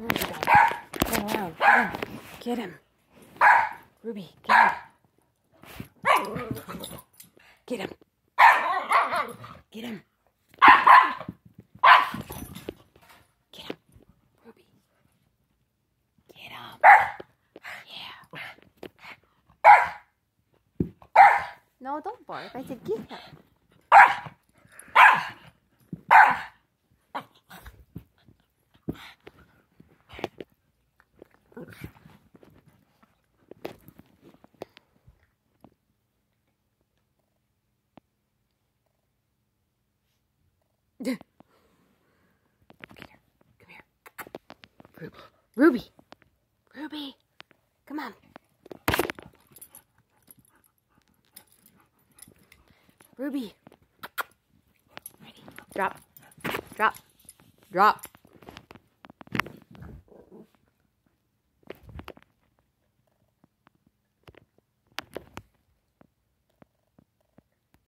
Around. Get him. Get him. Ruby, get him. Get him. Get him. Get him. Ruby. Get him. Yeah. No, don't bark. I said get him. Ruby. Ruby. Ruby. Come on. Ruby. Ready. Drop. Drop. Drop.